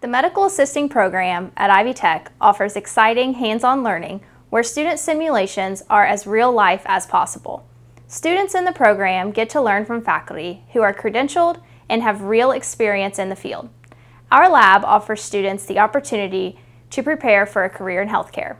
The Medical Assisting Program at Ivy Tech offers exciting hands-on learning where student simulations are as real life as possible. Students in the program get to learn from faculty who are credentialed and have real experience in the field. Our lab offers students the opportunity to prepare for a career in healthcare.